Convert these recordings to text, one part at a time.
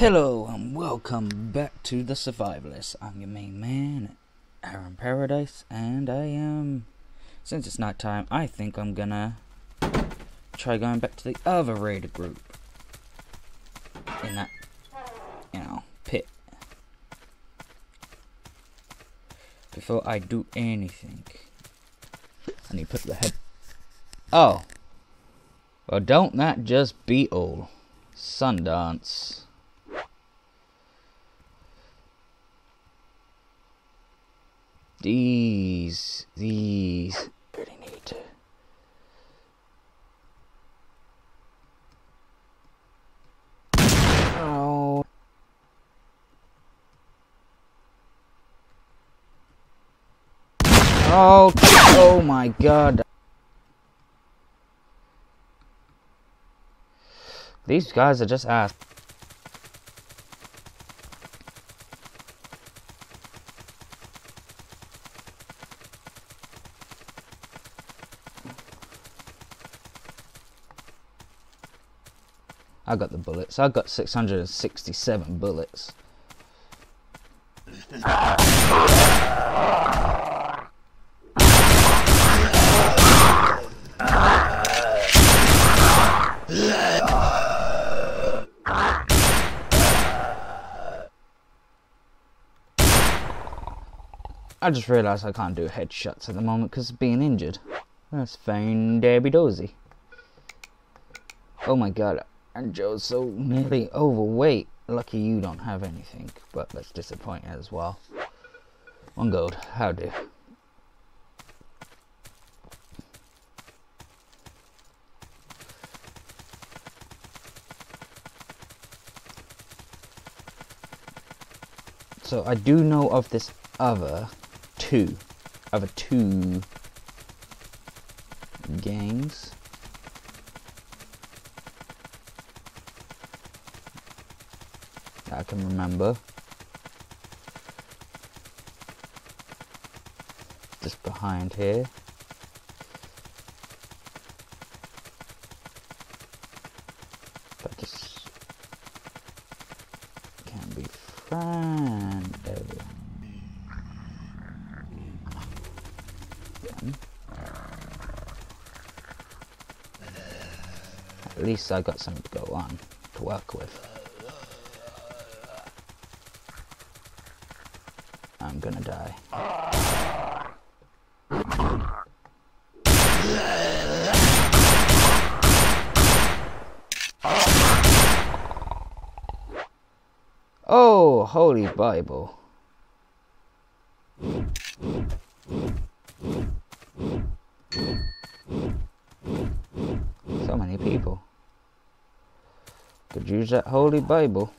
Hello and welcome back to the Survivalist. I'm your main man, Aaron Paradise, and I am. Since it's night time, I think I'm gonna try going back to the other raider group in that, you know, pit. Before I do anything, I need to put the head. Oh, well, don't that just beat all? Sundance. These, these, really need to. Oh. Oh, oh my god. These guys are just ass. I got the bullets. I got 667 bullets. I just realised I can't do headshots at the moment because of being injured. That's fine, Debbie Dozy. Oh my god, and Joe's so nearly overweight. Lucky you don't have anything, but that's disappointing as well. One gold, how do? So I do know of this other two, other two gangs. I can remember. Just behind here. But this can be friend. At least I got something to go on, to work with. Gonna die. Oh, Holy Bible. So many people. Could use that Holy Bible.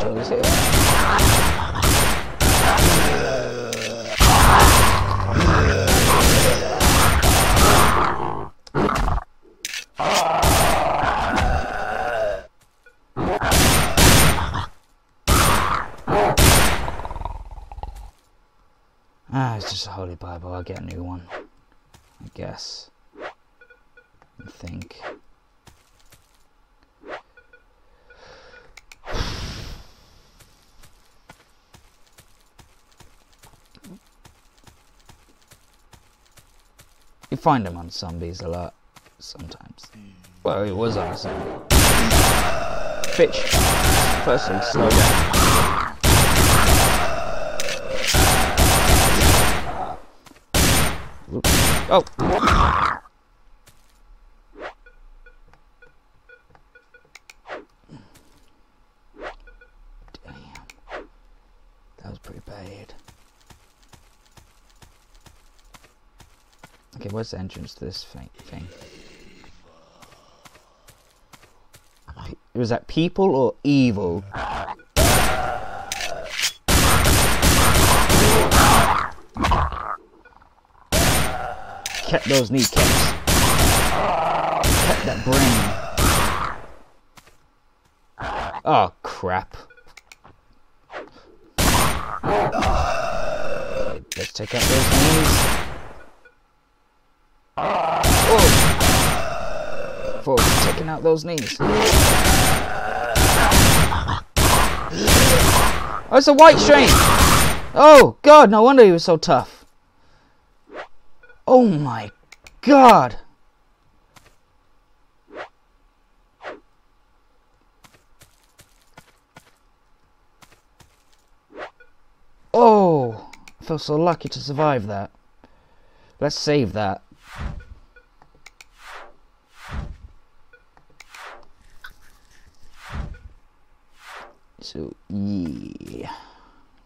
Joe's here. Ah, it's just a Holy Bible. I'll get a new one. I guess. Think. You find them on zombies a lot, sometimes. Well, it was on a zombie. Bitch. Firstly, slow down. Oh! Damn. That was pretty bad. Okay, where's the entrance to this thing? thing? Was that people or evil? Kept those kneecaps. Kept that brain. Oh, crap. Let's take out those knees. Oh! For taking out those knees. Oh, it's a white strain! Oh, God, no wonder he was so tough. Oh my God! Oh! I feel so lucky to survive that. Let's save that. So, yeah.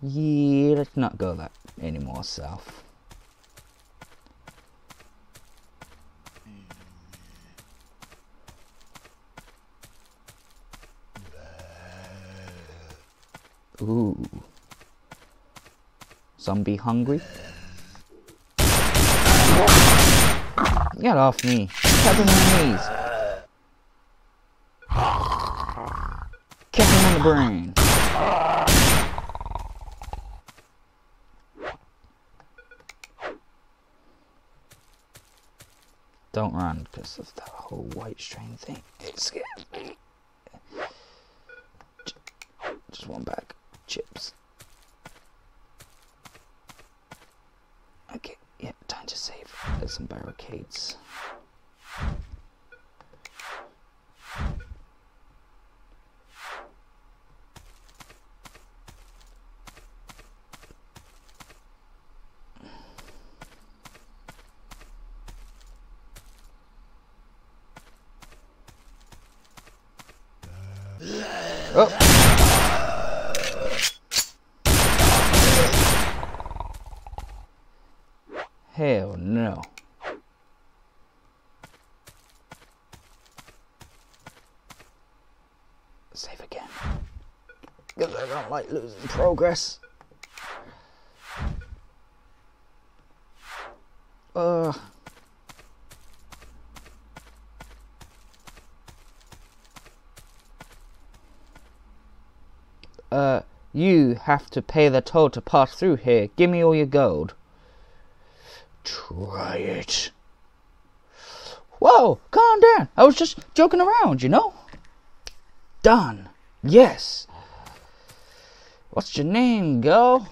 Yeah, let's not go that anymore south. Ooh. Zombie hungry? Get off me. Cut him in the knees. Kick him in the brain. Don't run because of that whole white strain thing. It scared. Just one bag. Chips. Okay, yeah, time to save. There's some barricades. Hell no. Save again. Because I don't like losing progress. Uh. Uh, you have to pay the toll to pass through here. Give me all your gold. Try it. Whoa, calm down. I was just joking around, you know? Done. Yes. What's your name, girl?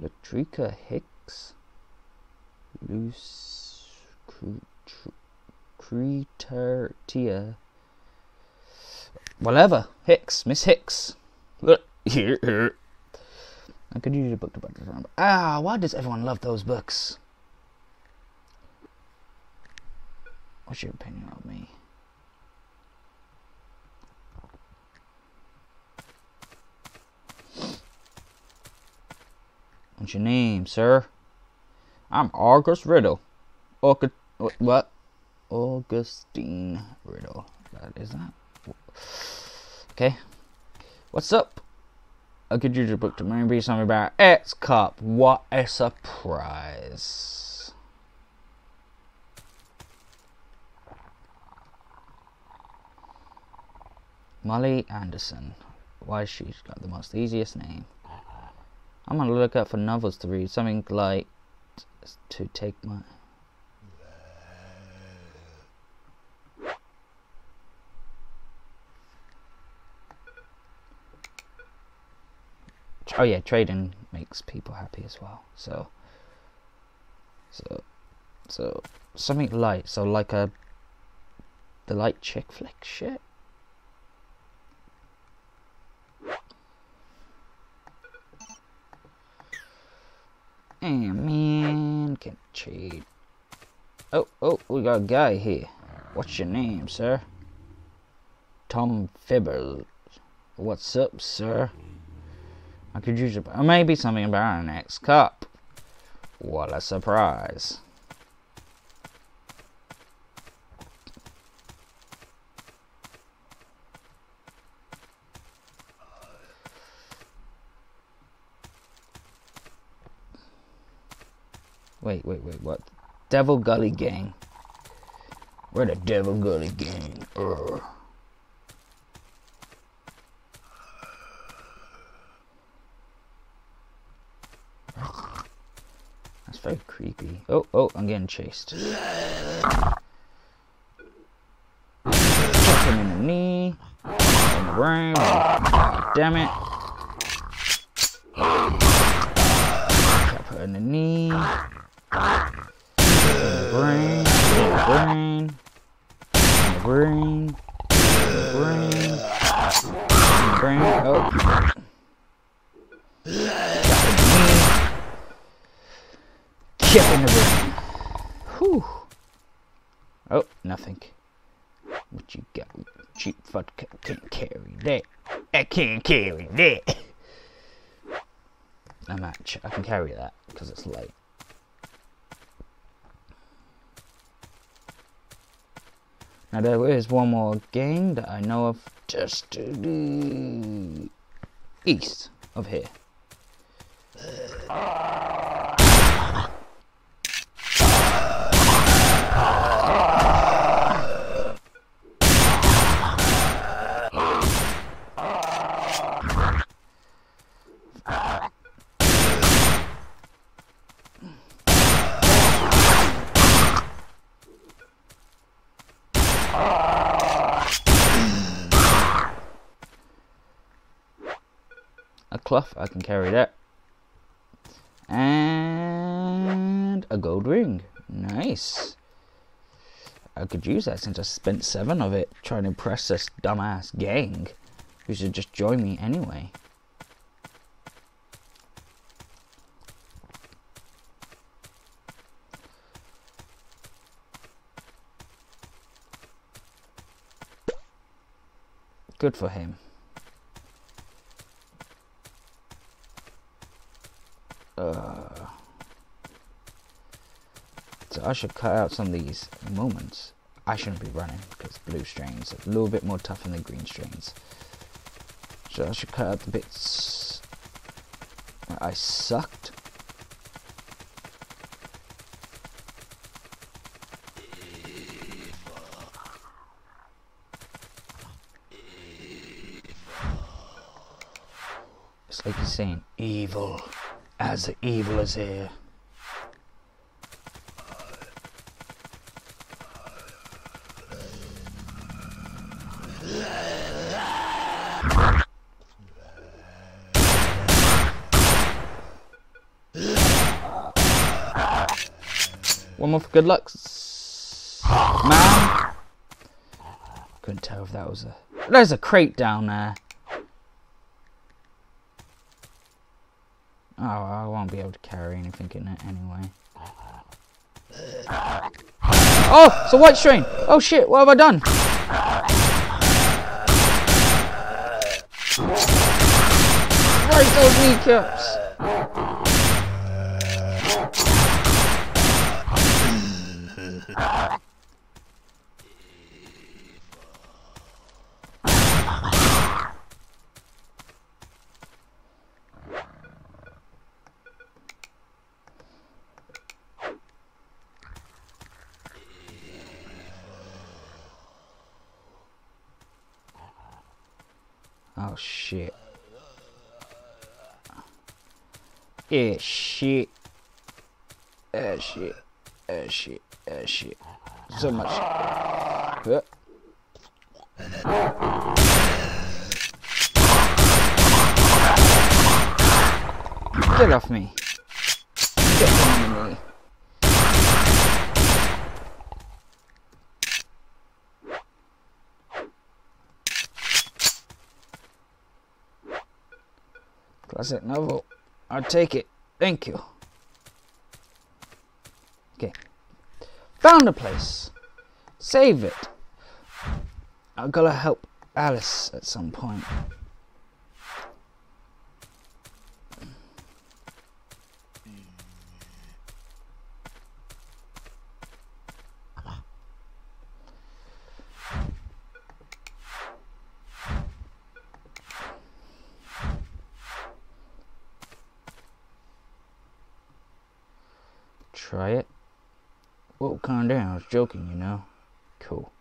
Latrica Hicks? Luce... Cretertia. Whatever. Hicks. Miss Hicks. Look here. I could use a book to practice around. Ah, why does everyone love those books? What's your opinion of me? What's your name, sir? I'm August Riddle. August, what? Augustine Riddle. That is that. Okay. What's up? I could use a book to maybe something about X Cup. What a surprise! Molly Anderson. Why she's got the most easiest name. I'm gonna look up for novels to read. Something like to take my oh yeah, trading makes people happy as well. So, so, so something light. So like a the light chick flick shit. Hey man, can trade. Oh, oh, we got a guy here. What's your name, sir? Tom Fibber. What's up, sir? I could use. Or maybe something about an X Cup. What a surprise. Wait, wait, wait, what? Devil Gully Gang. We're the Devil Gully Gang. That's very creepy. Oh, oh, I'm getting chased. Kick him in the knee. In the brain. Damn it. Put in the knee. In the brain. In the brain. In the brain. In the brain. In the brain. Oh. Got in the knee. Kick in the brain. Whew. Oh, nothing. What you got? Cheap fuck can't carry that. I can't carry that. A match. I can carry that because it's light. Now there is one more game that I know of just to the east of here. a cloth, I can carry that. And a gold ring. Nice. I could use that since I spent seven of it trying to impress this dumbass gang who should just join me anyway. Good for him. So I should cut out some of these moments. I shouldn't be running because blue strains are a little bit more tough than the green strains. So I should cut out the bits I sucked. It's like he's saying evil as evil is here. One more for good luck, man. Couldn't tell if that was a. There's a crate down there. Oh, I won't be able to carry anything in it anyway. Oh, it's a white strain. Oh shit, what have I done? Right, those kneecaps. Oh shit. Yeah, shit. Uh, shit. Uh, shit. Uh, shit. So much. Uh. Get off me. Get off me. Classic vote. I'll take it. Thank you. Okay. Found a place. Save it. I gotta help Alice at some point. Calm down. I was joking, you know. Cool.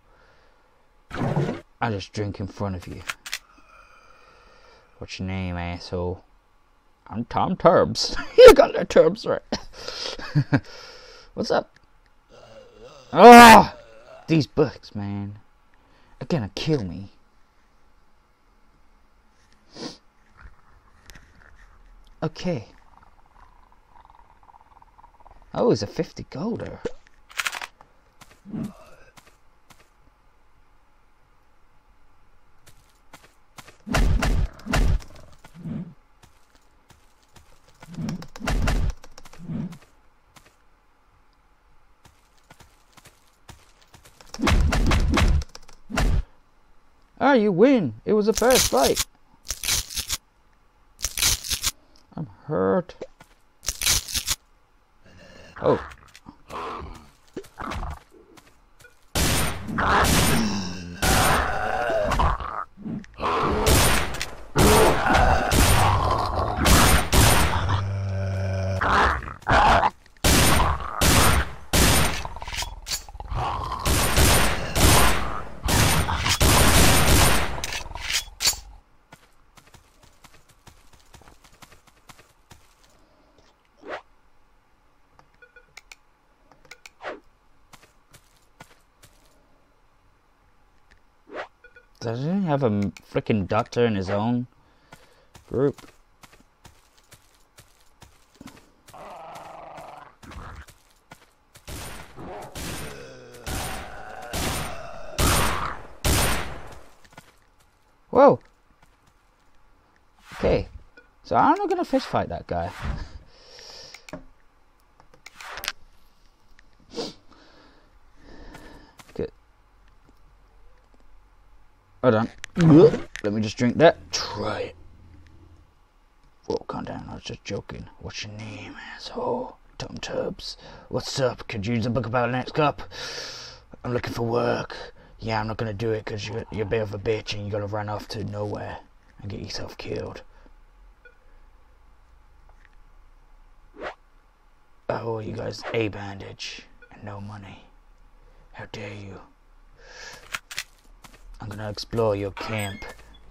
I just drink in front of you. What's your name, asshole? I'm Tom Turbs. you got the Turbs right. What's up? Ah! These books, man. They're gonna kill me. Okay. Oh, it's a 50 golder. Ah, you win. It was a first fight. I'm hurt. Oh. Doesn't he have a freaking doctor in his own group? Whoa! Okay, so I'm not gonna fist fight that guy. Hold on. Let me just drink that. Try it. Whoa, calm down. I was just joking. What's your name, asshole? Tom Tubbs. What's up? Could you use a book about next cup? I'm looking for work. Yeah, I'm not gonna do it because you're, you're a bit of a bitch and you're gonna run off to nowhere and get yourself killed. Oh, you guys, a bandage and no money. How dare you? I'm gonna explore your camp.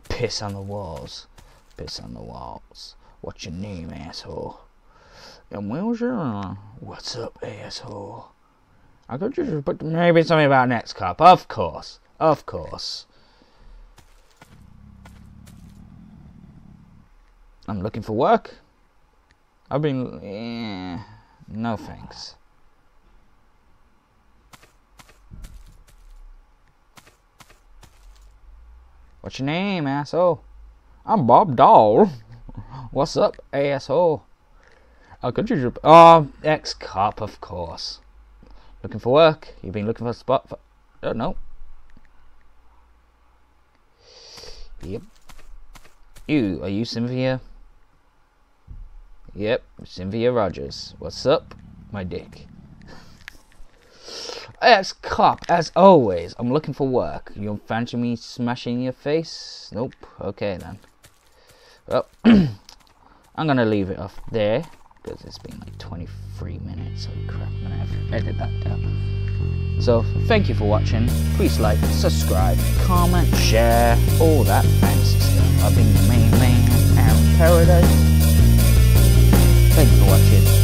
Piss on the walls. Piss on the walls. What's your name, asshole? And where's your... What's up, asshole? I could just put maybe something about next cup. Of course. Of course. I'm looking for work. I've been... Eh, no thanks. What's your name, asshole? I'm Bob Doll. What's up, asshole? Oh, could you... Oh, um, ex-cop, of course. Looking for work? You've been looking for a spot for... Oh, Don't know. Yep. You, are you Cynthia? Yep, Cynthia Rogers. What's up, my dick? Ex cop, as always. I'm looking for work. You fancy me smashing your face? Nope. Okay then. Well, I'm gonna leave it off there because it's been like 23 minutes. Holy crap! I'm gonna have to edit that down. So thank you for watching. Please like, subscribe, comment, share, all that fancy stuff. I've been the main man, Aaron Paradise. Thank you for watching.